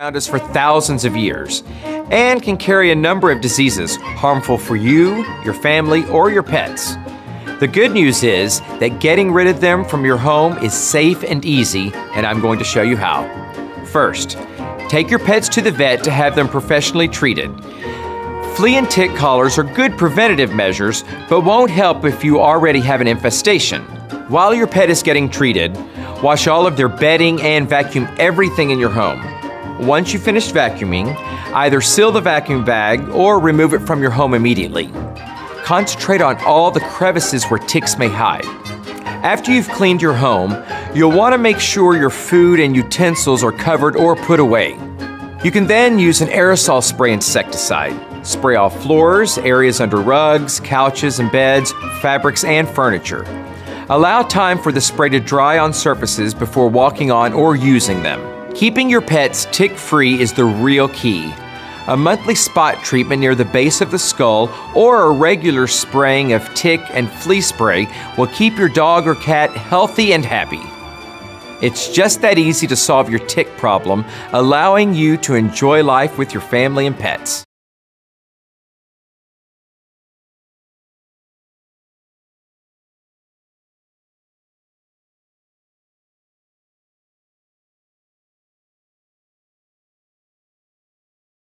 around us for thousands of years and can carry a number of diseases harmful for you, your family, or your pets. The good news is that getting rid of them from your home is safe and easy, and I'm going to show you how. First, take your pets to the vet to have them professionally treated. Flea and tick collars are good preventative measures, but won't help if you already have an infestation. While your pet is getting treated, wash all of their bedding and vacuum everything in your home. Once you finish vacuuming, either seal the vacuum bag or remove it from your home immediately. Concentrate on all the crevices where ticks may hide. After you've cleaned your home, you'll want to make sure your food and utensils are covered or put away. You can then use an aerosol spray insecticide. Spray off floors, areas under rugs, couches and beds, fabrics, and furniture. Allow time for the spray to dry on surfaces before walking on or using them. Keeping your pets tick free is the real key. A monthly spot treatment near the base of the skull or a regular spraying of tick and flea spray will keep your dog or cat healthy and happy. It's just that easy to solve your tick problem, allowing you to enjoy life with your family and pets.